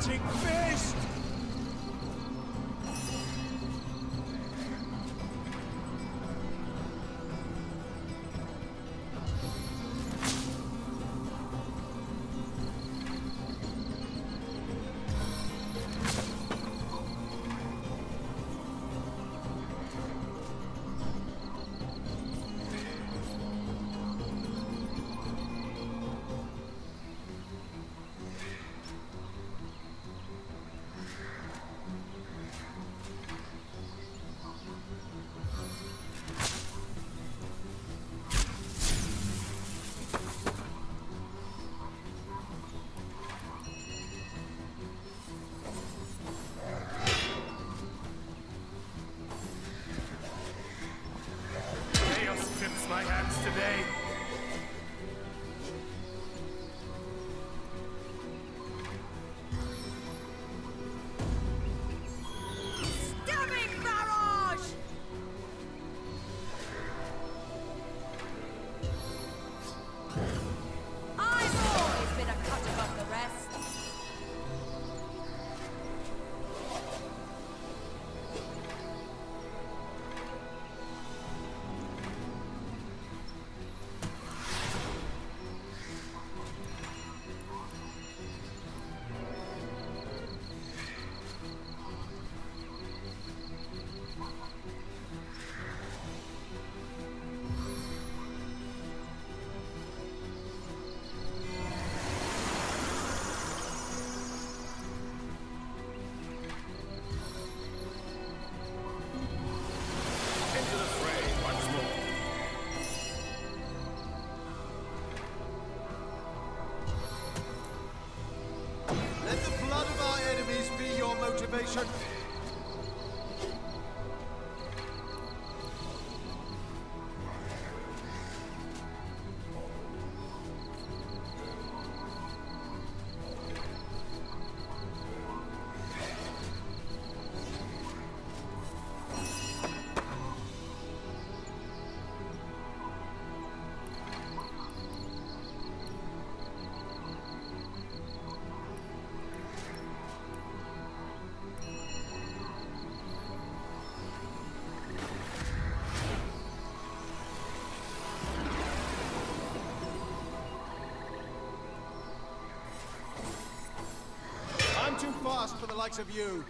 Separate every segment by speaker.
Speaker 1: magic fist! My hands today.
Speaker 2: Too fast for the likes of you.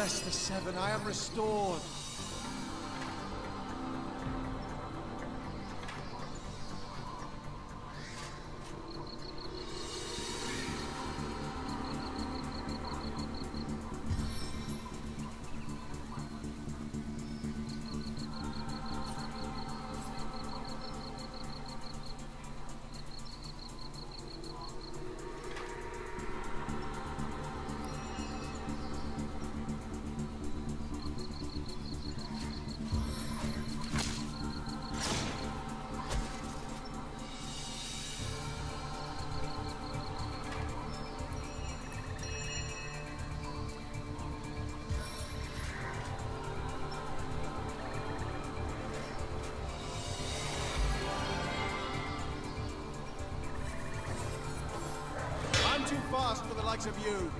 Speaker 2: Bless the seven, I am restored. Of you.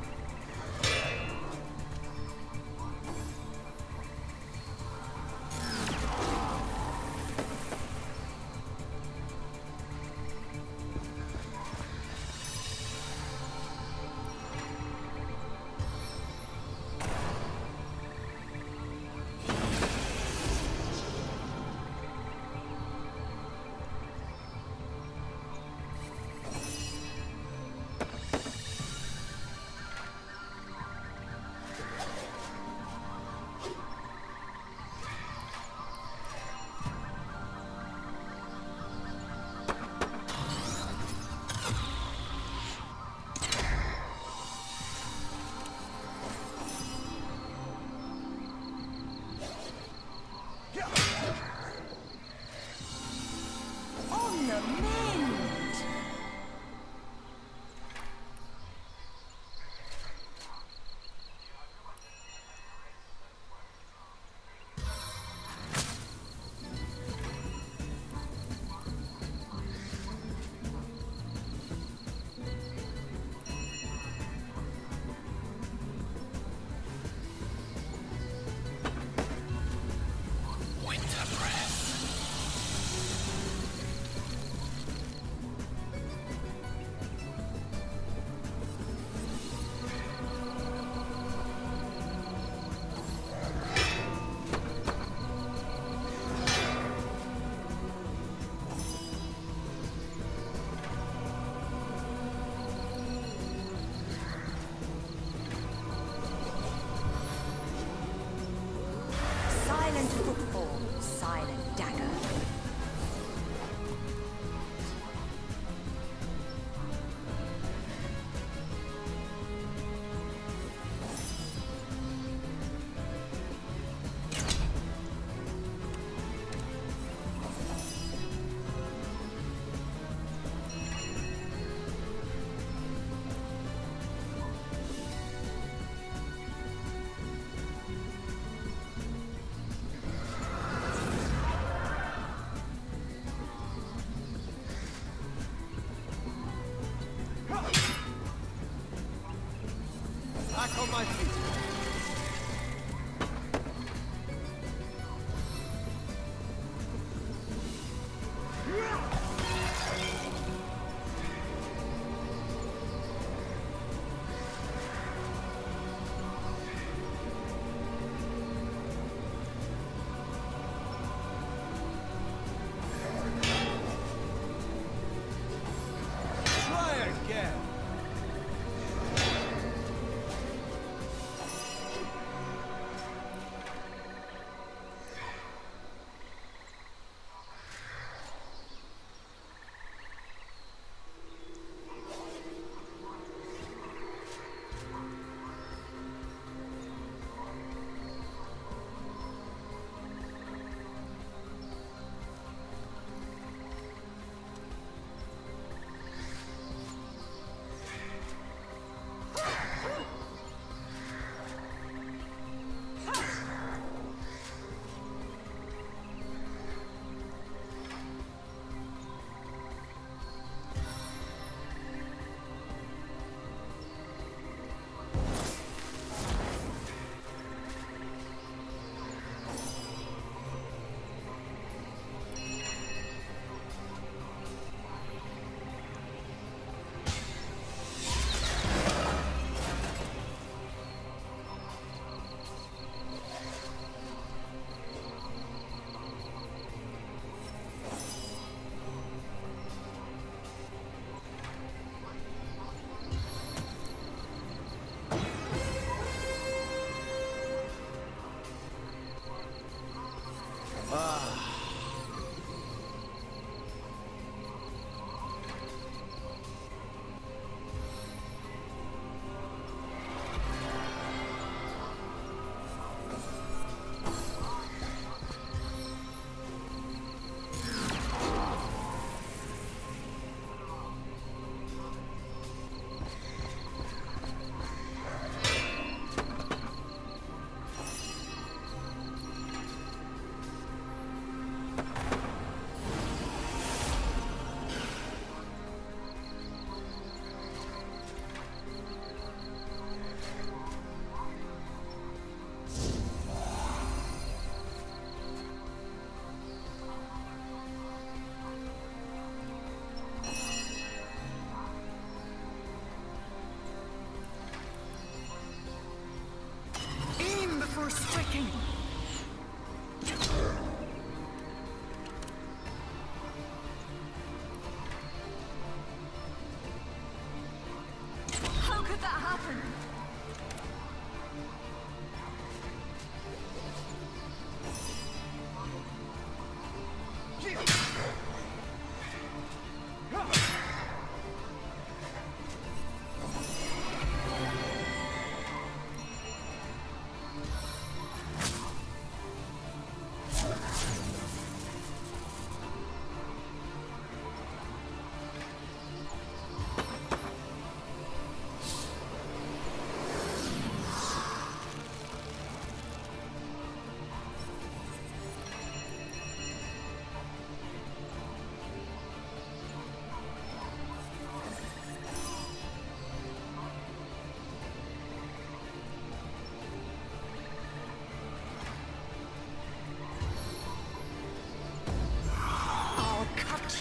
Speaker 2: My feet.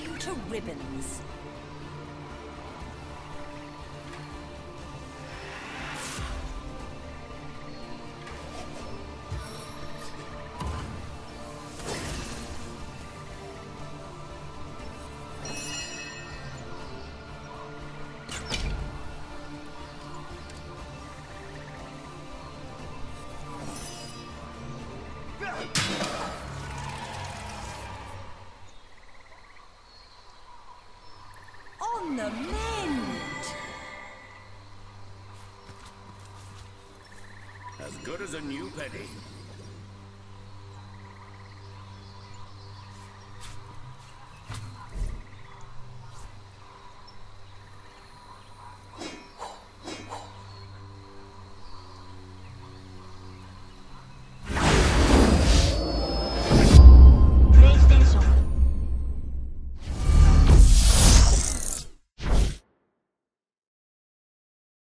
Speaker 3: You to ribbons.
Speaker 1: As good as a new penny.